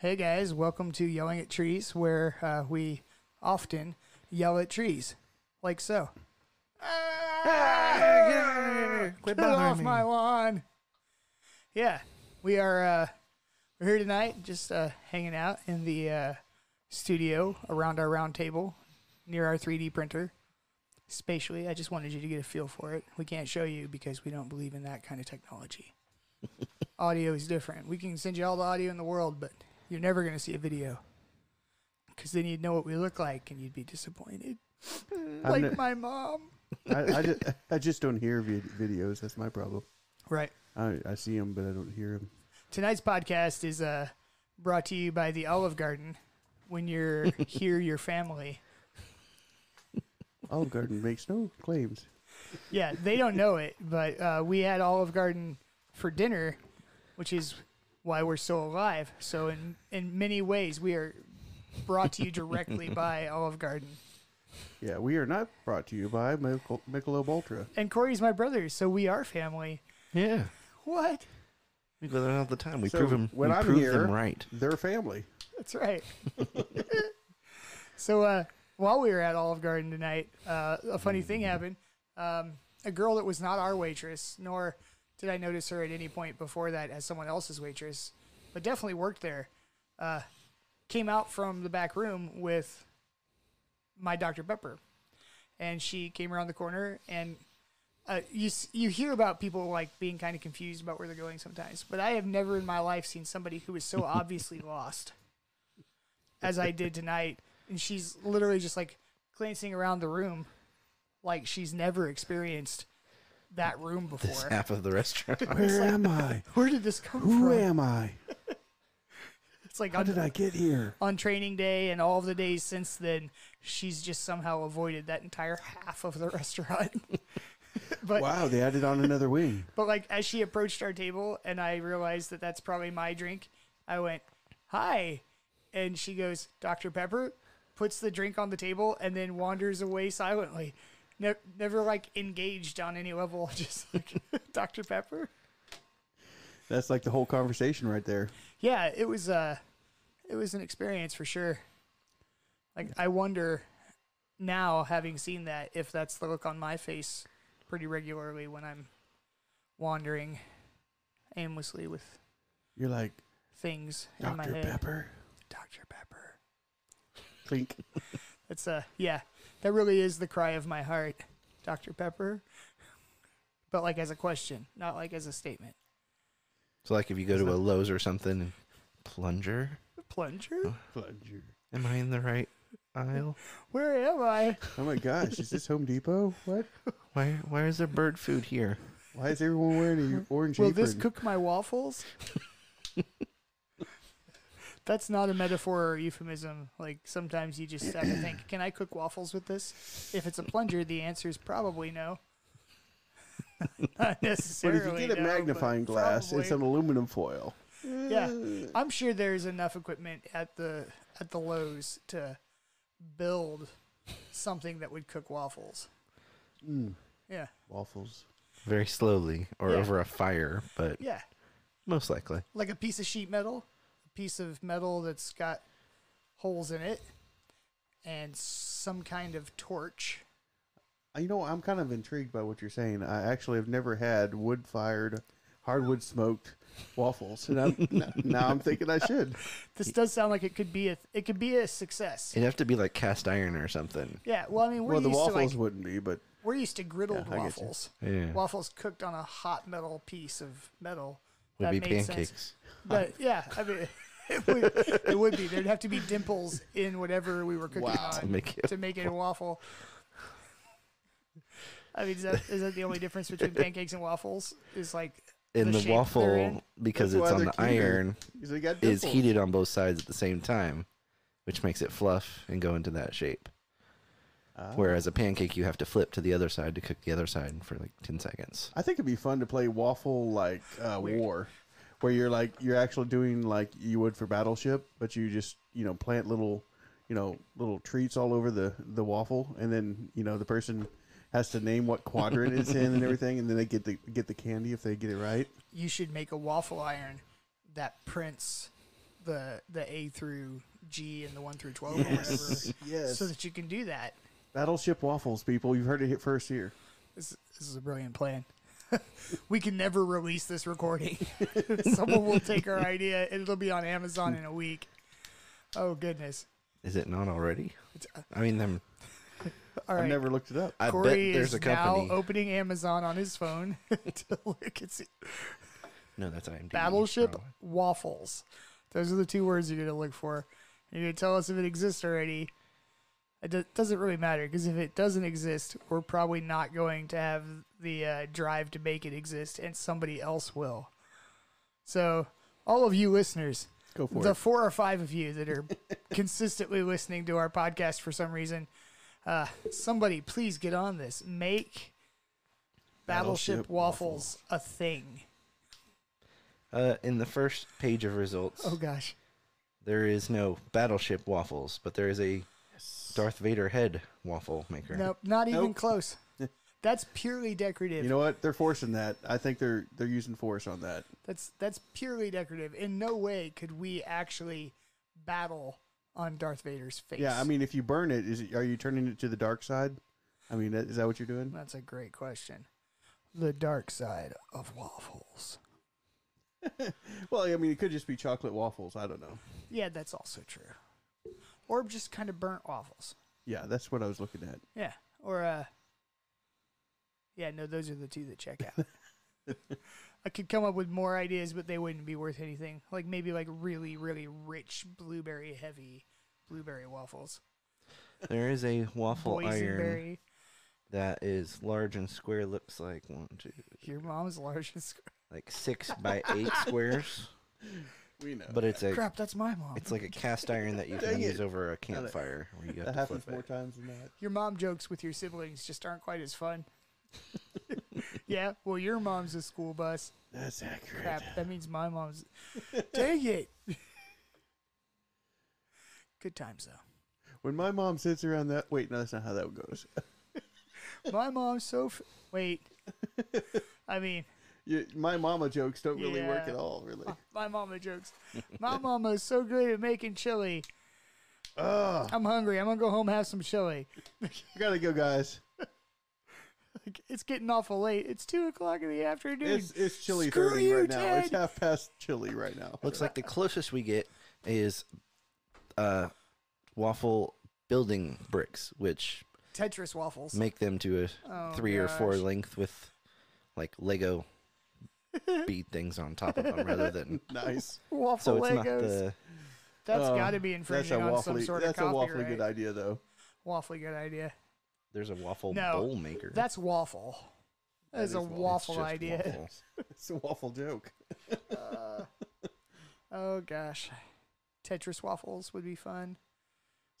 Hey guys, welcome to Yelling at Trees, where uh, we often yell at trees, like so. Quit Get off me. my lawn! Yeah, we are uh, we're here tonight, just uh, hanging out in the uh, studio around our round table near our 3D printer. Spatially, I just wanted you to get a feel for it. We can't show you because we don't believe in that kind of technology. audio is different. We can send you all the audio in the world, but you're never going to see a video because then you'd know what we look like and you'd be disappointed, like not- my mom. I, I, just, I just don't hear vid- videos. That's my problem. Right. I, I see them, but I don't hear them. Tonight's podcast is uh, brought to you by the Olive Garden. When you're here, your family. Olive Garden makes no claims. Yeah, they don't know it, but uh, we had Olive Garden for dinner, which is why we're still alive. So in in many ways, we are brought to you directly by Olive Garden. Yeah, we are not brought to you by Michel- Michelob Ultra. And Corey's my brother, so we are family. Yeah. What? We go there all the time. We So, prove them. when we I'm prove here- them right. They're family. That's right. so uh, while we were at Olive Garden tonight, uh, a funny thing happened. Um, a girl that was not our waitress, nor did I notice her at any point before that as someone else's waitress, but definitely worked there, uh, came out from the back room with my Dr. Pepper. And she came around the corner and uh, you you hear about people like being kind of confused about where they're going sometimes, but I have never in my life seen somebody who is so obviously lost as I did tonight. And she's literally just like glancing around the room, like she's never experienced that room This before. half of the restaurant. Where am I? Where did this come from? Who am I? It's like How on, did I get here? on training day and all of the days since then, she's just somehow avoided that entire half of the restaurant. but Wow, they added on another wing. But like as she approached our table and I realized that that's probably my drink, I went, "Hi," and she goes, "Dr. Pepper," puts the drink on the table and then wanders away silently. Ne- never like engaged on any level, just like Dr. Pepper. That's like the whole conversation right there. Yeah, it was uh it was an experience for sure. Like I wonder now having seen that if that's the look on my face pretty regularly when I'm wandering aimlessly with You're like, things in my Dr. head. Pepper. Dr. Pepper. Clink. That's a yeah, that really is the cry of my heart. Dr. Pepper. But like as a question, not like as a statement. So, like, if you go to a Lowe's or something, and plunger. Plunger? Plunger. Am I in the right aisle? Where am I? Oh my gosh, is this Home Depot? What? Why? Why is there bird food here? Why is everyone wearing a orange Will apron? this cook my waffles? That's not a metaphor or euphemism. Like sometimes you just have to think, can I cook waffles with this? If it's a plunger, the answer is probably no. not but if you get a no, magnifying glass, it's an aluminum foil. Yeah, I'm sure there's enough equipment at the at the Lowe's to build something that would cook waffles. Mm, Yeah, waffles. Very slowly or Yeah. over a fire, but yeah, most likely. like a piece of sheet metal, a piece of metal that's got holes in it, and some kind of torch. You know, I'm kind of intrigued by what you're saying. I actually have never had wood-fired, hardwood smoked waffles, and I'm, n- now I'm thinking I should. This does sound like it could be a it could be a success. It'd have to be like cast iron or something. Yeah, well, I mean, we're well, the used to waffles like wouldn't be, but we're used to griddled Yeah, I get you. waffles. Yeah. Waffles cooked on a hot metal piece of metal. Would that be made sense. pancakes. But yeah, I mean, it would, it would be. There'd have to be dimples in whatever we were cooking Wow. To on make it. to make it a waffle. I mean, is that is that the only difference between pancakes and waffles? Is like In the the, waffle, in? because That's it's on the cuter. iron, got is heated on both sides at the same time, which makes it fluff and go into that shape. Ah. Whereas a pancake, you have to flip to the other side to cook the other side for like 10 seconds. I think it'd be fun to play waffle like uh, war, where you're like you're actually doing like you would for Battleship, but you just you know plant little you know little treats all over the the waffle, and then you know the person has to name what quadrant it's in and everything, and then they get the get the candy if they get it right. you should make a waffle iron that prints the the A through G and the one through twelve or whatever, yes. so that you can do that. Battleship waffles, people. You've heard it hit first here. This, this is a brilliant plan. we can never release this recording. Someone will take our idea and it'll be on Amazon in a week. Oh goodness! Is it not already? It's, uh, I mean, them. all I've right. never looked it up. I Corey bet there's is a company. now opening Amazon on his phone to look and see no, that's IMDb. Battleship probably. waffles. Those are the two words you're going to look for. You're going to tell us if it exists already. It doesn't really matter because if it doesn't exist, we're probably not going to have the uh, drive to make it exist, and somebody else will. So, all of you listeners, Go for the it. four or five of you that are consistently listening to our podcast for some reason, uh, somebody please get on this. Make Battleship, Battleship waffles a thing. Uh, in the first page of results, Oh gosh. there is no Battleship waffles, but there is a Darth Vader head waffle maker. Nope, not even Nope. close. That's purely decorative. You know what? They're forcing that. I think they're they're using force on that. that's that's purely decorative. In no way could we actually battle on Darth Vader's face. Yeah, I mean, if you burn it, is it, are you turning it to the dark side? I mean, is that what you're doing? that's a great question. The dark side of waffles. Well, I mean, it could just be chocolate waffles. I don't know. Yeah, that's also true. Or just kind of burnt waffles. Yeah, that's what I was looking at. Yeah. Or uh Yeah, no, those are the two that check out. I could come up with more ideas, but they wouldn't be worth anything. Like maybe like really, really rich blueberry heavy blueberry waffles. There is a waffle iron that is large and square. Looks like one, two, Your mom's large and square. like six by eight squares. We know. But it's a Crap, that's my mom. it's like a cast iron that you Dang can it. use over a campfire where you that have to happens flip more it. times than that. Your mom jokes with your siblings just aren't quite as fun. yeah, well, your mom's a school bus. That's accurate. Crap, that means my mom's. Dang it. Good times, though. When my mom sits around that, wait, no, that's not how that goes. My mom's so. F- Wait. I mean, You, my mama jokes don't really work at all, really. my mama jokes. My mama's so good at making chili. Ugh, I'm hungry. I'm going to go home and have some chili. I gotta go, guys. Like, It's getting awful late. It's 2 o'clock in the afternoon. It's it's chilly Screw thirty you, right now. It's half past chilly right now. Looks like the closest we get is uh, waffle building bricks, which Tetris waffles. make them to a Oh, three or four length with like Lego bead things on top of them rather than. nice. Waffle So it's Legos. not the. That's Oh, got to be That's infringing a on some waffly. sort That's of a copyright. waffly good idea, though. Waffly good idea. There's a waffle No, bowl maker. That's waffle. That is, That a waffle. waffle It's idea. waffle. It's a waffle joke. Uh, oh gosh, Tetris waffles would be fun.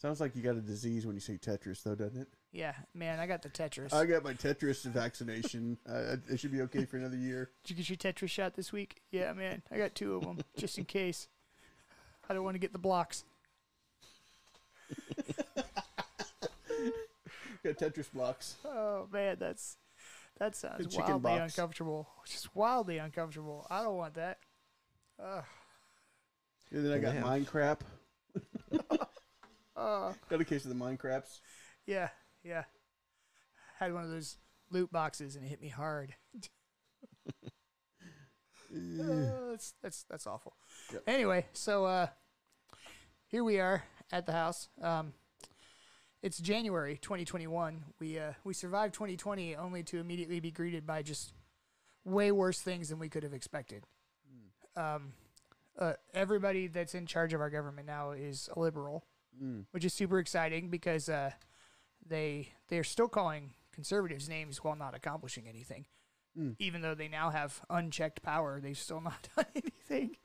Sounds like you got a disease when you say Tetris, though, doesn't it? Yeah, man, I got the Tetris. I got my Tetris vaccination. uh, it should be okay for another year. Did you get your Tetris shot this week? Yeah, man, I got two of them just in case. I don't want to get the blocks. Got Tetris blocks. Oh man, that's that sounds wildly box. uncomfortable. Just wildly uncomfortable. I don't want that. Ugh. And then I got Yeah. mind crap. Uh, Got a case of the mind craps. yeah, yeah. Had one of those loot boxes and it hit me hard. Uh, that's that's that's awful. Yep. Anyway, so uh, here we are at the house. Um, it's January 2021. We uh, we survived 2020 only to immediately be greeted by just way worse things than we could have expected. Um, uh, everybody that's in charge of our government now is a liberal, Mm. which is super exciting because uh, they they're still calling conservatives names while not accomplishing anything. Mm. Even though they now have unchecked power, they've still not done anything.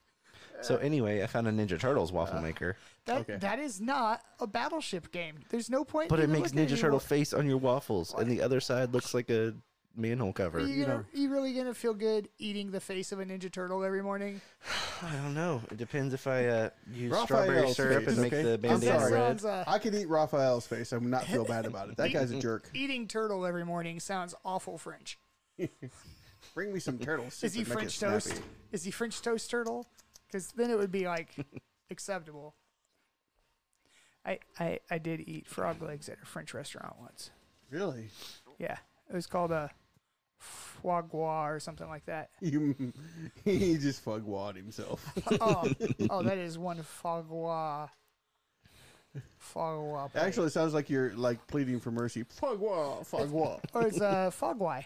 So anyway, I found a Ninja Turtles waffle maker, That Okay. that is not a battleship game. There's no point. but it makes Ninja you. Turtle face on your waffles, and the other side looks like a manhole cover. Are you, you gonna, know. you really gonna feel good eating the face of a Ninja Turtle every morning? I don't know. It depends if I uh, use Raphael's strawberry syrup face, and make okay? the I'm bandana sorry. red. Sounds, uh, I could eat Raphael's face. I would not feel bad about it. That guy's a jerk. eating turtle every morning sounds awful French. Bring me some turtles. Is he French toast? Is he French toast turtle? Because then it would be like acceptable. I, I I did eat frog legs at a French restaurant once. Really? Yeah, it was called a foie gras or something like that. You, he just fug wad himself. oh, oh, that is one foie gras. Foie gras. plate. Actually, it sounds like you're like pleading for mercy. Fug wad, fug wad. or it's uh, a foie gras.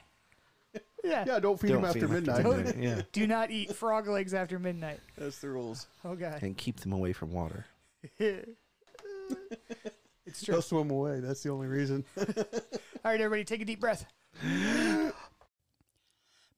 Yeah. Yeah, don't feed him Don't after feed 'em midnight. midnight. Yeah, Do not eat frog legs after midnight. That's the rules. Oh, okay. and keep them away from water. it's true. They'll swim away. That's the only reason. All right, everybody, take a deep breath.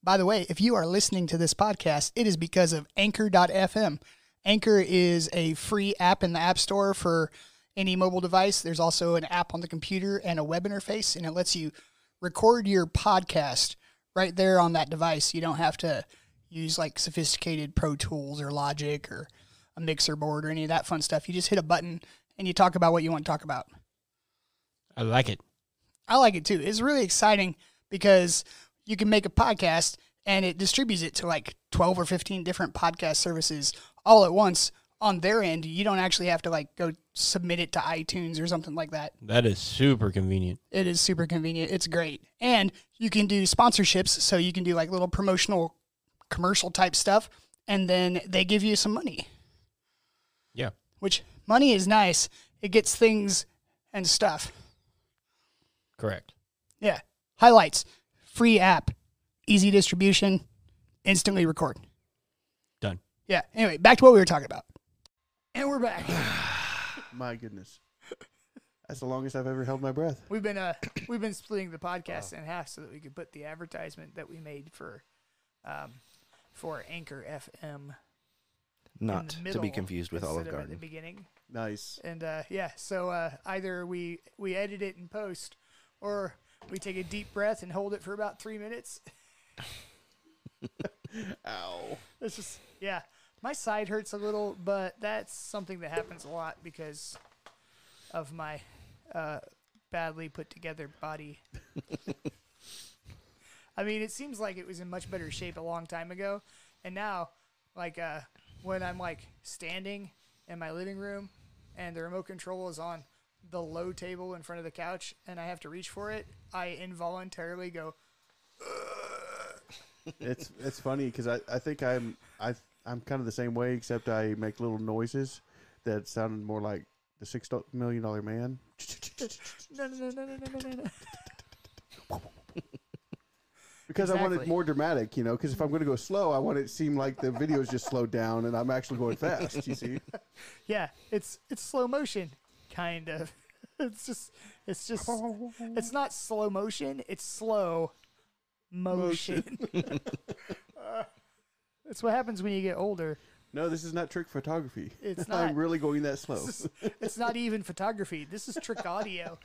By the way, if you are listening to this podcast, it is because of Anchor.fm. Anchor is a free app in the App Store for any mobile device. There's also an app on the computer and a web interface, and it lets you record your podcast right there on that device. You don't have to use like sophisticated Pro Tools or Logic or a mixer board or any of that fun stuff. You just hit a button and you talk about what you want to talk about. I like it. I like it too. It's really exciting because you can make a podcast and it distributes it to like 12 or 15 different podcast services all at once on their end. You don't actually have to like go submit it to iTunes or something like that. That is super convenient. It is super convenient. It's great. And you can do sponsorships. So you can do like little promotional commercial type stuff and then they give you some money, Yeah. which money is nice. It gets things and stuff. Correct. Yeah. Highlights. Free app. Easy distribution. Instantly record. Done. Yeah. Anyway, back to what we were talking about. And we're back. My goodness. That's the longest I've ever held my breath. we've been uh we've been splitting the podcast in half so that we could put the advertisement that we made for um for Anchor FM Not to middle be confused with Olive instead of at Garden. the beginning. Nice. And uh yeah, so uh either we we edit it in post or we take a deep breath and hold it for about 3 minutes Ow. It's just yeah. My side hurts a little, but that's something that happens a lot because of my uh, badly put together body. I mean, it seems like it was in much better shape a long time ago, and now, like uh, when I'm like standing in my living room, and the remote control is on the low table in front of the couch, and I have to reach for it, I involuntarily go. It's it's funny because I, I think I'm I I'm kind of the same way except I make little noises that sound more like the six million dollar man. No, no, no, no, no, no, no, no. Because I want it Exactly. more dramatic, you know. Because if I'm going to go slow, I want it to seem like the video's just slowed down and I'm actually going fast. You see? Yeah, it's it's slow motion, kind of. It's just it's just it's not slow motion. It's slow motion. Uh, that's what happens when you get older. No, this is not trick photography. It's not. I'm really going that slow. Is, it's not even photography. This is trick audio.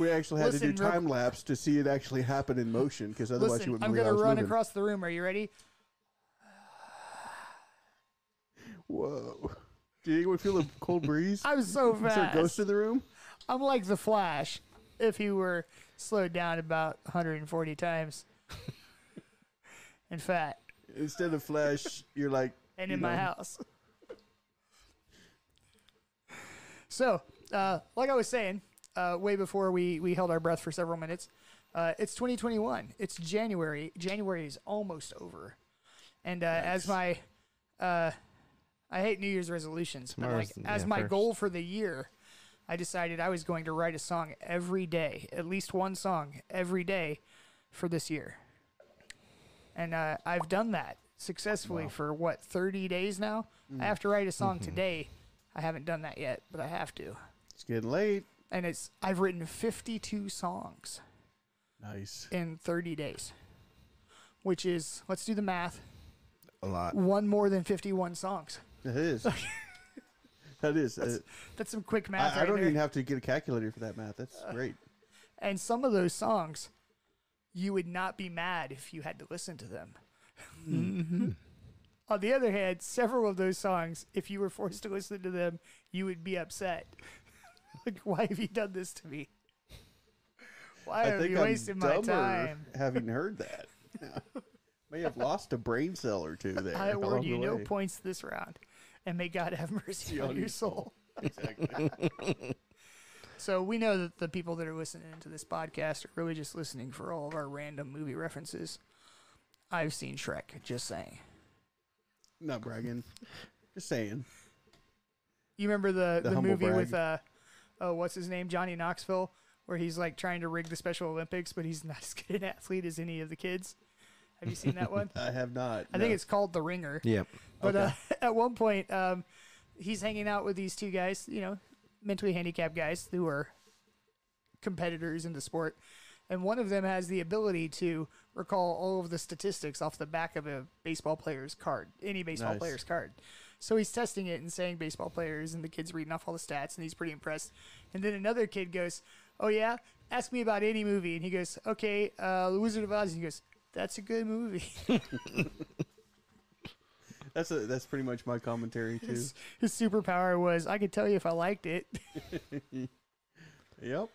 We actually had to Listen, do real- time lapse to see it actually happen in motion because otherwise you wouldn't I'm gonna was run moving. across the room. Are you ready? Whoa! Did anyone feel a cold breeze? I'm so fast. Is there a ghost in the room? I'm like the Flash, if he were slowed down about 140 times, and fat, Instead of Flash, you're like and you in my know, house. So, uh, like I was saying, uh, way before we, we held our breath for several minutes, uh, it's 2021. It's January. January is almost over. And uh, as my, uh, I hate New Year's resolutions, but Tomorrow's like as yeah, my first. goal for the year, I decided I was going to write a song every day, at least one song every day for this year. And uh, I've done that successfully for what 30 days now. I have to write a song today. I haven't done that yet, but I have to. It's getting late. And it's I've written 52 songs Nice. in 30 days. Which is let's do the math. A lot. One more than 51 songs. It is. that is. Uh, That's some quick math I, I don't there. even have to get a calculator for that math. That's great. and some of those songs you would not be mad if you had to listen to them. Mm-hmm. On the other hand, several of those songs, if you were forced to listen to them, you would be upset. like, why have you done this to me? Why I think you I'm my time? having heard that. May have lost a brain cell or two there. I award the you no points this round. And may God have mercy on, your soul. Exactly. So we know that the people that are listening to this podcast are really just listening for all of our random movie references. I've seen Shrek, just saying. Not bragging. Just saying. You remember the, The the, movie brag. with uh oh what's his name? Johnny Knoxville, where he's like trying to rig the Special Olympics, but he's not as good an athlete as any of the kids. Have you seen that one? I have not. I think it's called The Ringer. Yep. But Okay. uh, at one point, um, he's hanging out with these two guys, you know, mentally handicapped guys who are competitors in the sport. And one of them has the ability to recall all of the statistics off the back of a baseball player's card, any baseball Nice. player's card. So he's testing it and saying baseball players, and the kid's reading off all the stats, and he's pretty impressed. And then another kid goes, "Oh yeah, ask me about any movie." And he goes, "Okay, uh, The Wizard of Oz." And he goes, "That's a good movie." That's a that's pretty much my commentary too. his, his superpower was I could tell you if I liked it. Yep.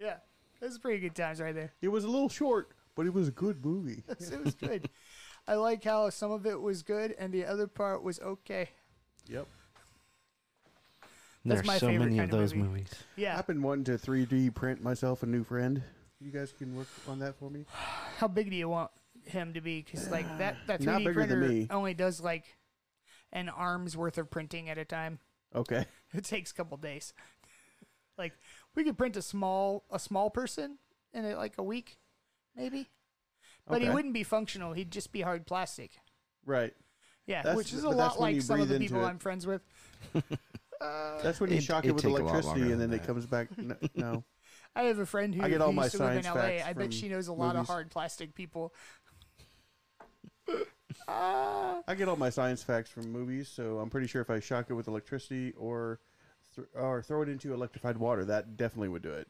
yeah, those are pretty good times right there. It was a little short, but it was a good movie. it was good. I like how some of it was good and the other part was okay. Yep. That's There's so many of of those movie. movies. Yeah, I've been wanting to 3D print myself a new friend. You guys can work on that for me. how big do you want him to be? Because like that that Not 3D bigger than printer me. only does like an arm's worth of printing at a time. Okay. It takes a couple days. Like we could print a small a small person in uh, like a week, maybe. But he Okay. wouldn't be functional. He'd just be hard plastic. Right. Yeah, That's- which is a but that's lot when you like some of breathe the into people it. I'm friends with. That's when you It'd- shock it it'd with take a lot electricity longer and then than it that. comes back. No. no. I have a friend who, I get all who my used to live in science LA. facts I bet she knows a lot of movies. hard plastic people. I get all my science facts from movies, so I'm pretty sure if I shock it with electricity or th- or throw it into electrified water, that definitely would do it.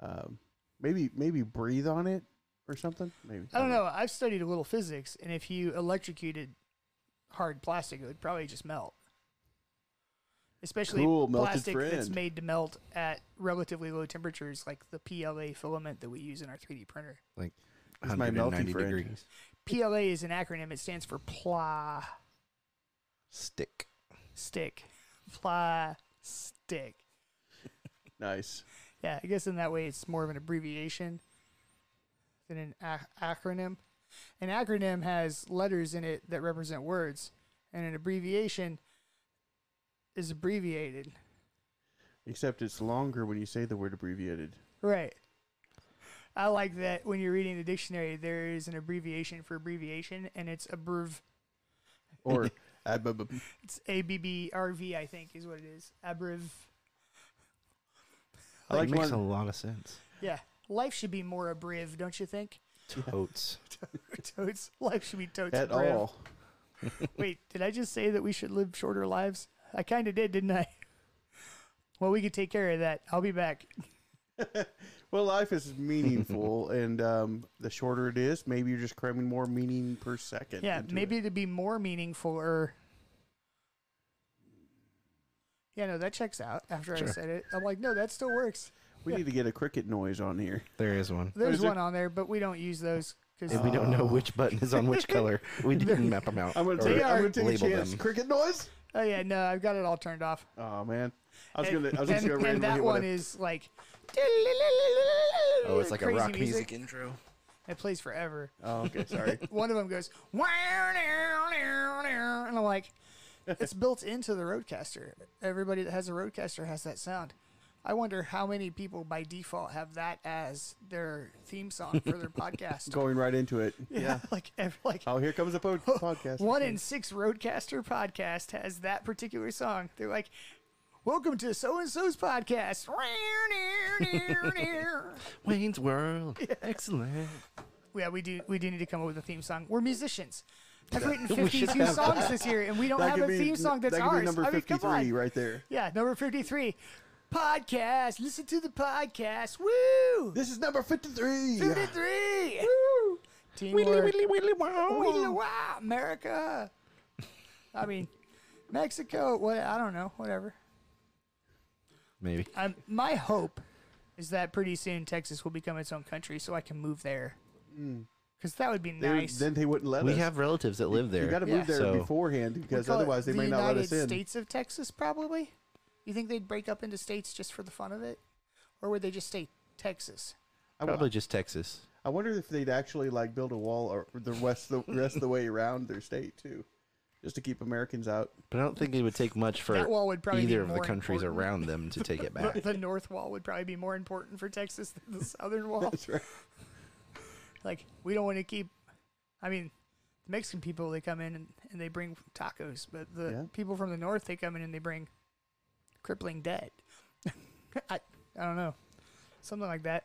Um, maybe maybe breathe on it or something. Maybe I don't know. I've studied a little physics, and if you electrocuted hard plastic, it would probably just melt. Especially Cool, melted plastic that's friend. made to melt at relatively low temperatures, like the PLA filament that we use in our 3D printer. Like It's my melting 190 friend. degrees. PLA is an acronym. It stands for PLA. Stick. Stick PLA stick. Nice. Yeah, I guess in that way it's more of an abbreviation than an ac- acronym. An acronym has letters in it that represent words, and an abbreviation is abbreviated. Except it's longer when you say the word abbreviated. Right. I like that when you're reading the dictionary, there is an abbreviation for abbreviation, and it's abrev. Or ab- It's A B B R V, I think, is what it is. Abrev. I like That makes one- a lot of sense. Yeah. Life should be more abrev, don't you think? Totes. totes. Life should be totes at abrev. all. Wait, did I just say that we should live shorter lives? I kind of did, didn't I? Well, we could take care of that. I'll be back. Well, life is meaningful, and um, the shorter it is, maybe you're just cramming more meaning per second. Yeah, into maybe it. to be more meaningful or. Yeah, no, that checks out after I said it. I'm like, no, that still works. we need to get a cricket noise on here. There is one. There's is there? one on there, but we don't use those because And we don't know which button is on which color. We didn't map them out. I'm gonna or take, I'm gonna take a chance. them. Cricket noise. oh yeah, no, I've got it all turned off. Oh man, I was and, gonna. I was and, gonna and that hit one one. is like. Oh, it's like a crazy rock music intro. It plays forever. Oh, okay, sorry. One of them goes, "Wow, now, now, now," and I'm like, it's built into the RODECaster. Everybody that has a RODECaster has that sound. I wonder how many people by default have that as their theme song for their podcast. Going right into it. yeah, like ev- like Oh, here comes a po- podcast. one in six RODECaster podcast has that particular song. They're like, "Welcome to so and so's podcast." Wayne's World. Excellent. yeah, we do. We do need to come up with a theme song. We're musicians. I've written 52 have songs this year, and we don't That have a be theme song that's that ours. be number I mean, come on. 53 right there. Yeah, number 53. Podcast. Listen to the podcast. Woo! This is number 53. 53. Woo. Teamwork. Widdly, widdly, Widdly wow. wow, America. I mean, Mexico. What? I don't know. Whatever. Maybe. Um, my hope is that pretty soon Texas will become its own country, so I can move there. Mm. because that would be They would- nice. then they wouldn't let we us. have relatives that live there. You got to Yeah. move there So- beforehand We because call it otherwise they the may not United let us in. States of Texas, probably. You think they'd break up into states just for the fun of it, or would they just stay Texas? I, Probably just Texas. I wonder if they'd actually like build a wall or the west the rest of the way around their state too, just to keep Americans out. But I don't think it would take much for that wall would probably either of the countries important. around them to take it back. the north wall would probably be more important for Texas than the southern wall. That's right. like we don't want to keep. I mean, the Mexican people they come in and, and they bring tacos, but the Yeah. people from the north they come in and they bring crippling debt. I I don't know, something like that.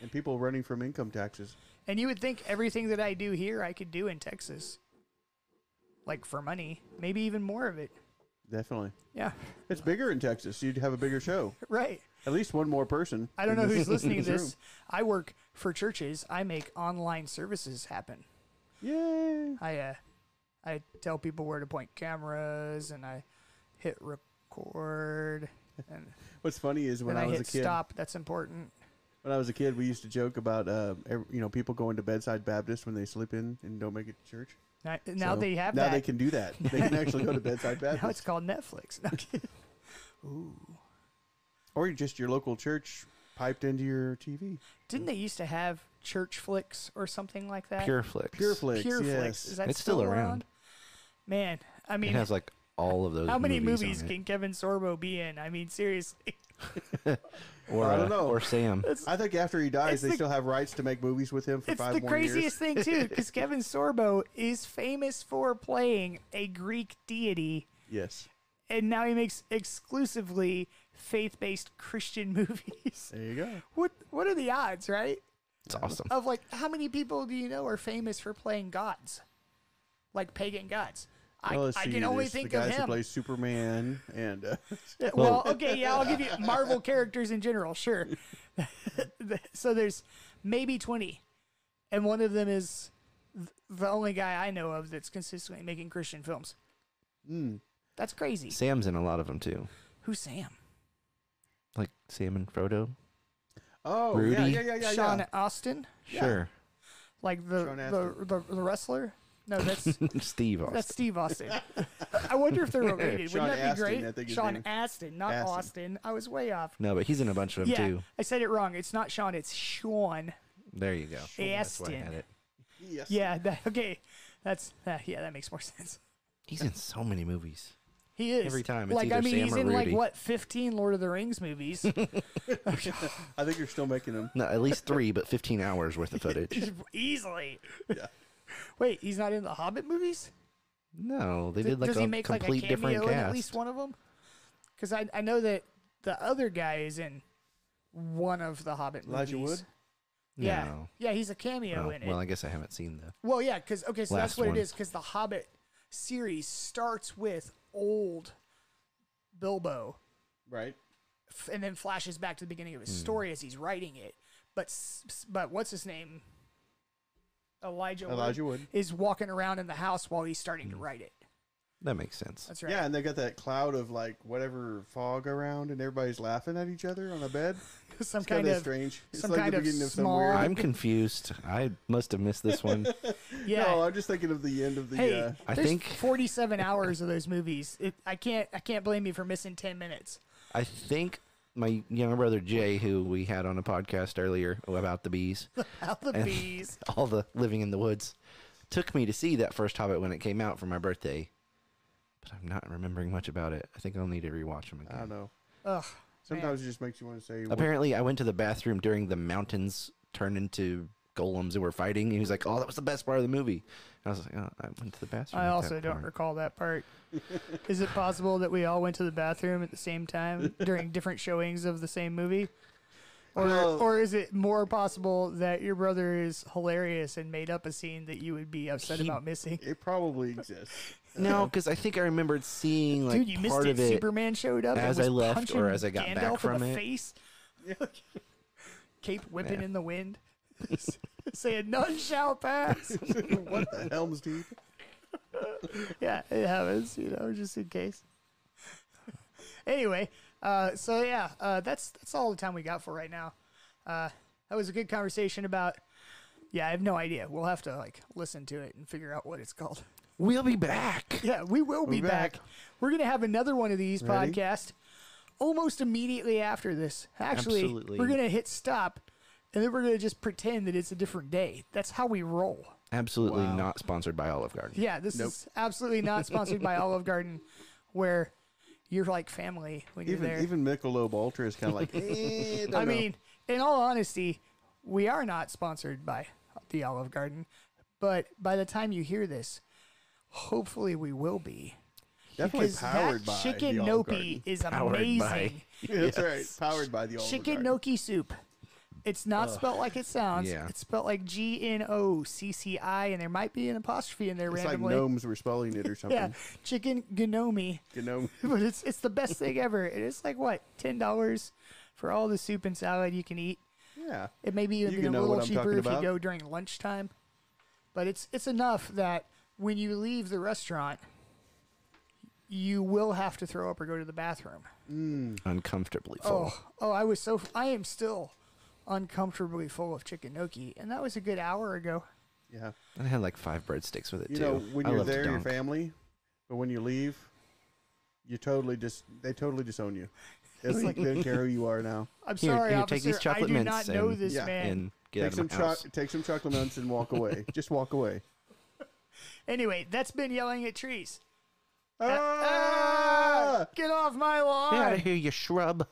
And people running from income taxes. And you would think everything that I do here I could do in Texas, like for money, maybe even more of it. Definitely. Yeah, It's bigger in Texas. You'd have a bigger show. right. At least one more person. I don't know who's listening to this. I work for churches. I make online services happen. Yay. I uh, I tell people where to point cameras, and I hit record, and, What's funny is when I I, was a kid, stop. That's important. when I was a kid, we used to joke about uh, you know people going to bedside Baptist when they slip in and don't make it to church. Now, now So they have now that. they can do that. They can actually go to bedside now it's called Netflix. No, Ooh. or just your local church piped into your TV. Didn't they used to have church flicks or something like that? Pure Flix. Pure Flix, Pure yes. flicks. Is that It's still around? around. Man, I mean, it has like all of those. how many movies, movies on it. can Kevin Sorbo be in? I mean, seriously. Or, I don't uh, know. Or Sam. It's, I think after he dies, they the- still have rights to make movies with him for five. it's the craziest thing too, because Kevin Sorbo is famous for playing a Greek deity, Yes, and now he makes exclusively faith-based Christian movies. there you go. What What are the odds, right? It's awesome. Of like, how many people do you know are famous for playing gods, like pagan gods? I, Well, let's I see, can only there's think the of guys who play Superman and uh, Yeah, well, okay, yeah, I'll give you Marvel characters in general, sure. so there's maybe 20, and one of them is the only guy I know of that's consistently making Christian films. mm, That's crazy. Sam's in a lot of them too. Who's Sam? Like Sam and Frodo. oh Rudy? yeah, yeah, yeah, yeah, Sean yeah. Austin, Yeah. Sure. like the Sean the, the the wrestler. No, that's Steve Austin. that's Steve Austin. I wonder if they're related. Sean Wouldn't that Astin, be I great? his Sean name. Astin, not Astin. Austin. I was way off. No, but he's in a bunch of them Yeah, too. I said it wrong. It's not Sean. It's Sean. There you go. That's why I Astin. it. Yes. Yeah. That, okay. That's that. Yeah, that makes more sense. He's in so many movies. He is Every time, it's like I either mean, Sam he's or in like Rudy. what fifteen Lord of the Rings movies. I think you're still making them. No, at least three, but 15 hours worth of footage. Easily. Yeah. Wait, he's not in the Hobbit movies? No, they Th- did like Does a he make like a complete different cameo in cast. at least one of them? Because I I know that the other guy is in one of the Hobbit Elijah movies. Wood? Yeah, No. yeah, he's a cameo Oh, in it. well, I guess I haven't seen the. Well, yeah, because okay, so that's what one. it is. Because the Hobbit series starts with old Bilbo, Right. f- and then flashes back to the beginning of Hmm. his story as he's writing it. But s- s- but what's his name? Elijah. Wood Elijah Wood. is walking around in the house while he's starting to write it. That makes sense. That's right. Yeah, and they got that cloud of like whatever fog around, and everybody's laughing at each other on the bed. some It's kind kinda strange. It's some like kind the of beginning of some small- weird. I'm confused. I must have missed this one. yeah. No, I'm just thinking of the end of the. hey, uh, I think- 47 hours of those movies. It, I can't I can't blame you for missing 10 minutes. I think my younger brother Jay, who we had on a podcast earlier about the bees, Out the And- bees. all the living in the woods, took me to see that first Hobbit when it came out for my birthday. But I'm not remembering much about it. I think I'll need to rewatch them again. I don't know. Ugh. Sometimes it just makes you want to say. what- Apparently, I went to the bathroom during the mountains turned into golems and were fighting. And he was like, "Oh, that was the best part of the movie." And I was like, oh, "I went to the bathroom." I at also that don't part." recall that part. Is it possible that we all went to the bathroom at the same time during different showings of the same movie? Or, Well- or is it more possible that your brother is hilarious and made up a scene that you would be upset He- about missing? It probably exists. No, because I think I remembered seeing like Dude, you missed part it. of it. Superman showed up as and was I left punching or as I got Gandalf back in from the it. face. Cape whipping Yeah. in the wind, saying "None shall pass." what the Helm's Deep? yeah, it happens, you know, just in case. anyway, uh, so yeah, uh, that's that's all the time we got for right now. Uh, that was a good conversation about Yeah, I have no idea. We'll have to like listen to it and figure out what it's called. We'll be back. Yeah, we will be We're back. back. We're gonna have another one of these Ready? podcasts almost immediately after this. Actually, Absolutely. we're gonna hit stop, and then we're gonna just pretend that it's a different day. That's how we roll. Absolutely Wow. not sponsored by Olive Garden. Yeah, this Nope. is absolutely not sponsored by Olive Garden, where you're like family when you're Even there. even Michelob Ultra is kind of like. eh, don't I know. mean, in all honesty, we are not sponsored by the Olive Garden, but by the time you hear this, hopefully we will be. definitely because powered that by chicken the Olive gnocchi Garden. is Powered by- amazing. Yeah, That's right. Powered by the Olive Chicken Garden. gnocchi soup. It's not spelt like it sounds. Yeah. It's spelt like G N O C C I, and there might be an apostrophe in there It's like gnomes were spelling it or something. yeah, chicken gnomi. You know. but it's it's the best thing ever. It is like what ten dollars for all the soup and salad you can eat. Yeah. It may be even You be a little cheaper if you go during lunchtime, but it's it's enough that when you leave the restaurant, you will have to throw up or go to the bathroom. Mm. Uncomfortably oh, full. Oh, oh, I was so I am still uncomfortably full of chicken gnocchi, and that was a good hour ago. Yeah. I had like five breadsticks with it You too. know, when I you're love to there, your dunk. family, but when you leave, you totally just they totally disown you. It's It's like like- they don't care who you are now. I'm Here- sorry, here, officer. take these chocolate I do mints not know and- this Yeah. man. and get take out some of my house. cho- take some chocolate mints and walk away. just walk away. Anyway, that's been yelling at trees. Ah! Get off my lawn! Get out of here, you shrub.